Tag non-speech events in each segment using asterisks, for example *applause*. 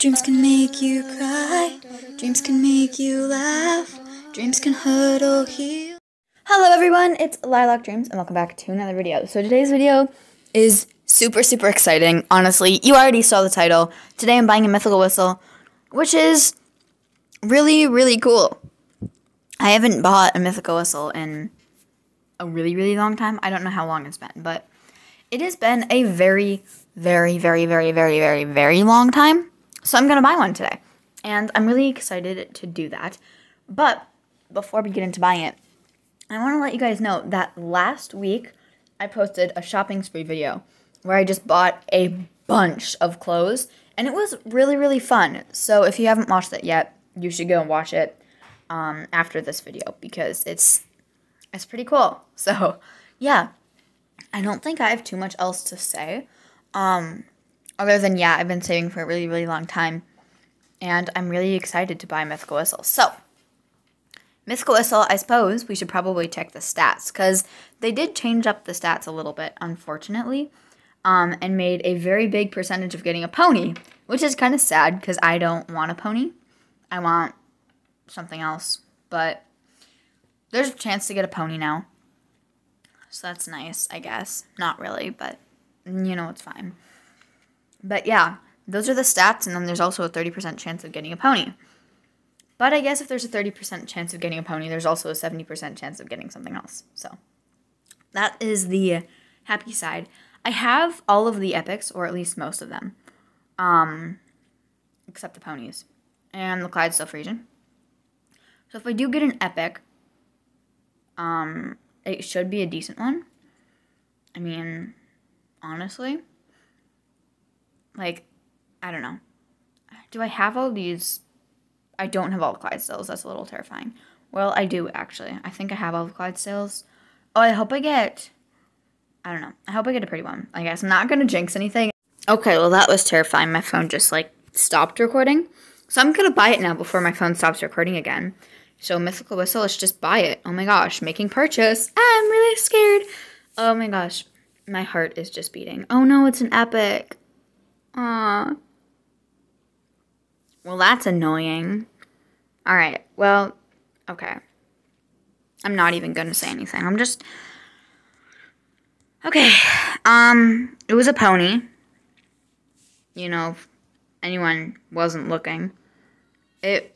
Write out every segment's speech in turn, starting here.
Dreams can make you cry, dreams can make you laugh, dreams can hurt or heal. Hello everyone, it's Lilac Dreams and welcome back to another video. So today's video is super super exciting. Honestly, you already saw the title. Today I'm buying a mythical whistle, which is really really cool. I haven't bought a mythical whistle in a really really long time. I don't know how long it's been, but it has been a very very very very very very very long time. So I'm going to buy one today. And I'm really excited to do that. But before we get into buying it, I want to let you guys know that last week I posted a shopping spree video where I just bought a bunch of clothes and it was really really fun. So if you haven't watched it yet, you should go and watch it um, after this video because it's it's pretty cool. *laughs* So yeah, I don't think I have too much else to say. Um, other than, yeah, I've been saving for a really, really long time. And I'm really excited to buy Mythical Whistle. So, Mythical Whistle, I suppose we should probably check the stats because they did change up the stats a little bit, unfortunately, um, and made a very big percentage of getting a pony, which is kind of sad because I don't want a pony. I want something else, but there's a chance to get a pony now. So that's nice, I guess. Not really, but you know, it's fine. But yeah, those are the stats, and then there's also a 30% chance of getting a pony. But I guess if there's a 30% chance of getting a pony, there's also a 70% chance of getting something else. So that is the happy side. I have all of the epics, or at least most of them, um, except the ponies and the Clydesdale Frisian. So if I do get an epic, um, it should be a decent one. I mean, honestly, like, I don't know. Do I have all these? I don't have all the Clydesdales. That's a little terrifying. Well, I do actually. I think I have all the Clydesdales. Oh, I hope I get. I don't know. I hope I get a pretty one. I guess I'm not gonna jinx anything. Okay, well that was terrifying. My phone just like stopped recording. So I'm gonna buy it now before my phone stops recording again. So Mythical Whistle, let's just buy it. Oh my gosh, making purchase. I'm really scared. Oh my gosh, my heart is just beating. Oh no, it's an epic. Aw. Well, that's annoying. Alright, well, okay. I'm not even gonna say anything. I'm just. Okay. Um, it was a pony. You know, if anyone wasn't looking. It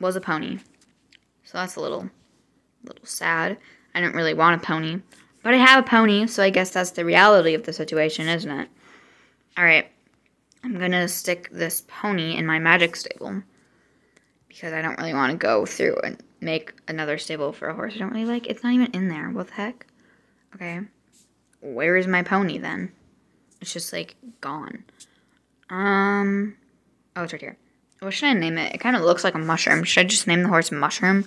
was a pony. So that's a little little sad. I didn't really want a pony. But I have a pony, so I guess that's the reality of the situation, isn't it? Alright, I'm gonna stick this pony in my magic stable because I don't really want to go through and make another stable for a horse I don't really like. It's not even in there. What the heck? Okay. Where is my pony then? It's just like gone. Um. Oh, it's right here. What should I name it? It kind of looks like a mushroom. Should I just name the horse Mushroom?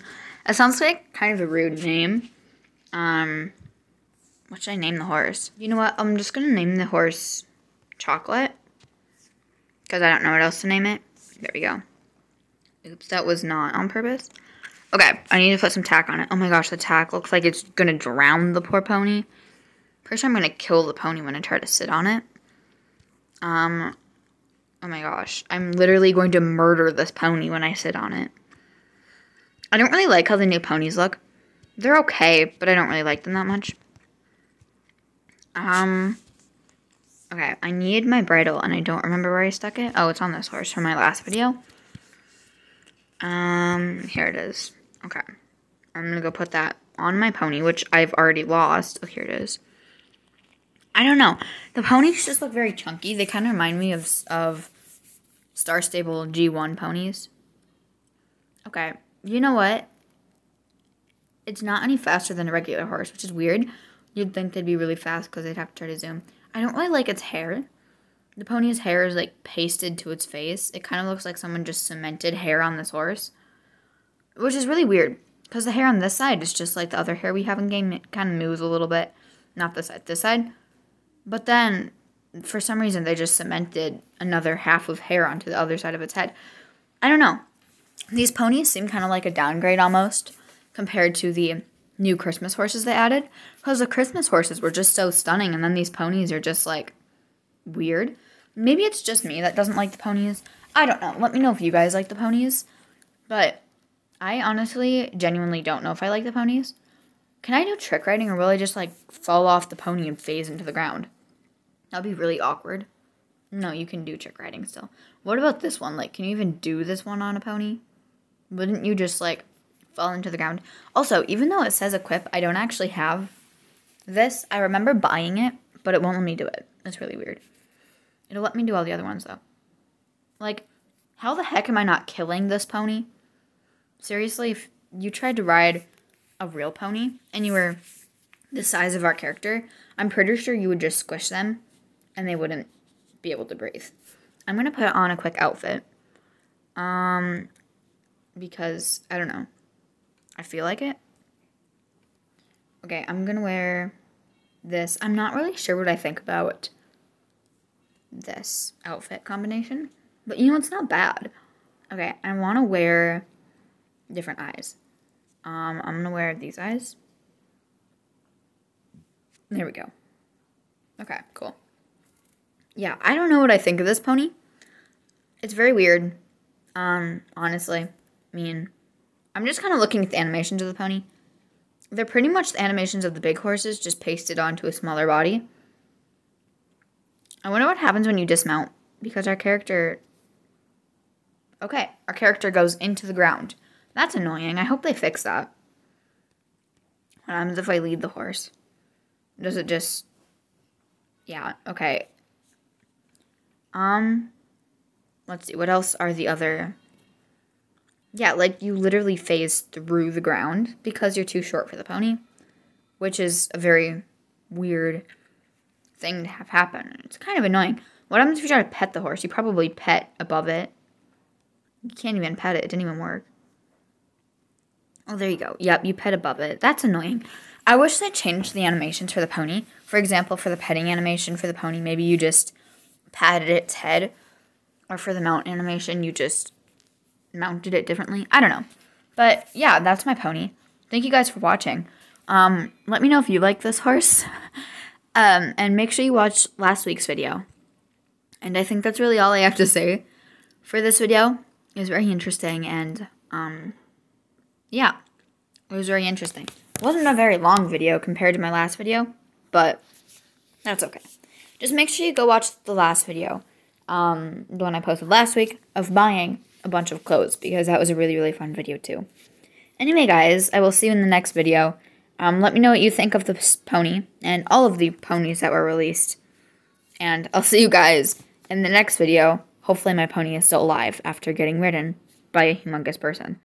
It sounds like kind of a rude name. Um. What should I name the horse? You know what? I'm just gonna name the horse chocolate because I don't know what else to name it. There we go. Oops, that was not on purpose. Okay, I need to put some tack on it. Oh my gosh, the tack looks like it's gonna drown the poor pony. Pretty sure I'm gonna kill the pony when I try to sit on it. Um, oh my gosh, I'm literally going to murder this pony when I sit on it. I don't really like how the new ponies look. They're okay, but I don't really like them that much. Um, Okay, I need my bridle, and I don't remember where I stuck it. Oh, it's on this horse from my last video. Um, here it is. Okay. I'm gonna go put that on my pony, which I've already lost. Oh, here it is. I don't know. The ponies just look very chunky. They kind of remind me of, of Star Stable G1 ponies. Okay, you know what? It's not any faster than a regular horse, which is weird. You'd think they'd be really fast because they'd have to try to zoom. I don't really like its hair. The pony's hair is like pasted to its face. It kind of looks like someone just cemented hair on this horse, which is really weird because the hair on this side is just like the other hair we have in game. It kind of moves a little bit, not this side, this side. But then, for some reason, they just cemented another half of hair onto the other side of its head. I don't know. These ponies seem kind of like a downgrade almost compared to the new Christmas horses they added because the Christmas horses were just so stunning, and then these ponies are just like weird. maybe it's just me that doesn't like the ponies. I don't know. Let me know if you guys like the ponies. But I honestly, genuinely don't know if I like the ponies. Can I do trick riding or will I just like fall off the pony and phase into the ground? That'd be really awkward. No, you can do trick riding still. What about this one? Like, can you even do this one on a pony? Wouldn't you just like fall into the ground? Also, even though it says equip, I don't actually have this. I remember buying it, but it won't let me do it. It's really weird. It'll let me do all the other ones though. Like, how the heck am I not killing this pony? Seriously, if you tried to ride a real pony and you were the size of our character, I'm pretty sure you would just squish them and they wouldn't be able to breathe. I'm to put on a quick outfit. Um because I don't know. I feel like it. Okay, I'm to wear this. I'm not really sure what I think about this outfit combination, but you know it's not bad. Okay, I want to wear different eyes. Um, I'm gonna wear these eyes. There we go. Okay, cool. Yeah, I don't know what I think of this pony. It's very weird. Um, honestly. I mean, I'm just kind of looking at the animations of the pony. They're pretty much the animations of the big horses, just pasted onto a smaller body. I wonder what happens when you dismount, because our character... Okay, our character goes into the ground. That's annoying. I hope they fix that. What happens if I lead the horse? Does it just... Yeah, okay. Um, let's see. What else are the other... Yeah, like you literally phase through the ground because you're too short for the pony, which is a very weird thing to have happen. It's kind of annoying. What happens if you try to pet the horse? You probably pet above it. You can't even pet it. It didn't even work. Oh, there you go. Yep, you pet above it. That's annoying. I wish they changed the animations for the pony. For example, for the petting animation for the pony, maybe you just patted its head. Or for the mount animation, you just mounted it differently. I don't know. But yeah, that's my pony. Thank you guys for watching. Um, let me know if you like this horse. *laughs* um, and make sure you watch last week's video. And I think that's really all I have to say for this video. It was very interesting and um, yeah, it was very interesting. It wasn't a very long video compared to my last video, but that's okay. Just make sure you go watch the last video, um, the one I posted last week, of buying a bunch of clothes, because that was a really, really fun video too. Anyway, guys, I will see you in the next video. Um, let me know what you think of this pony and all of the ponies that were released. And I'll see you guys in the next video. Hopefully my pony is still alive after getting ridden by a humongous person.